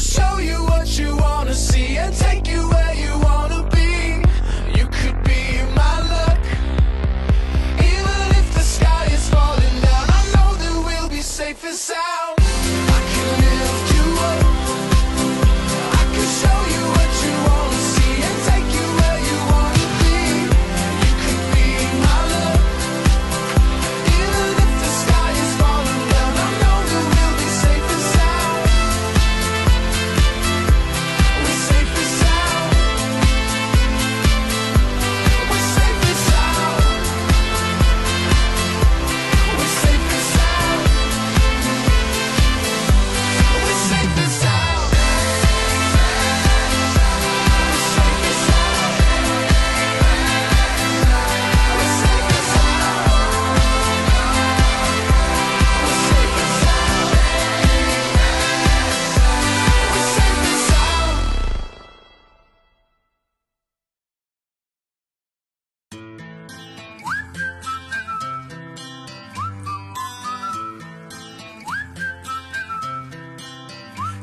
show you what you wanna see and take you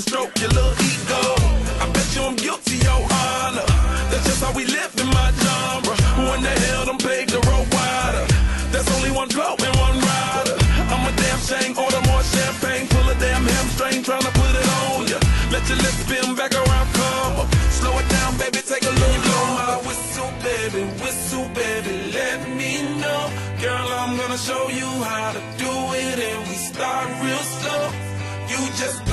And stroke your little ego. I bet you I'm guilty, your honor. That's just how we live in my genre. The hell paved the road wider? There's only one Flo and one Rida. I'm a damn shame, order more champagne, pull a damn hamstring, tryna put it on ya. Let your lips spin back around, come up. Slow it down, baby, take a look. Blow my whistle, baby, whistle, baby, let me know. Girl, I'm gonna show you how to do it, and we start real slow. You just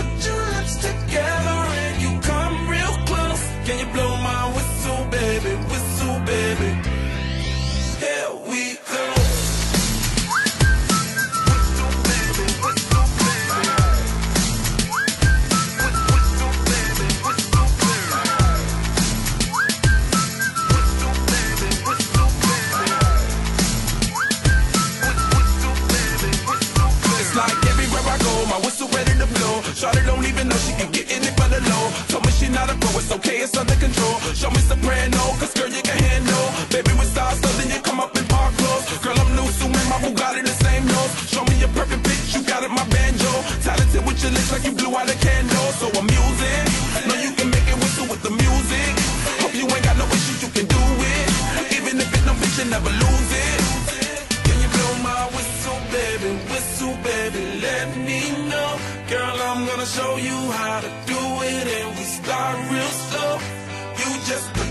my whistle ready to blow. Shawty don't even know she can get in it for the low. Told me she not a pro, it's okay, it's under control. Show me soprano, cause girl you can handle. just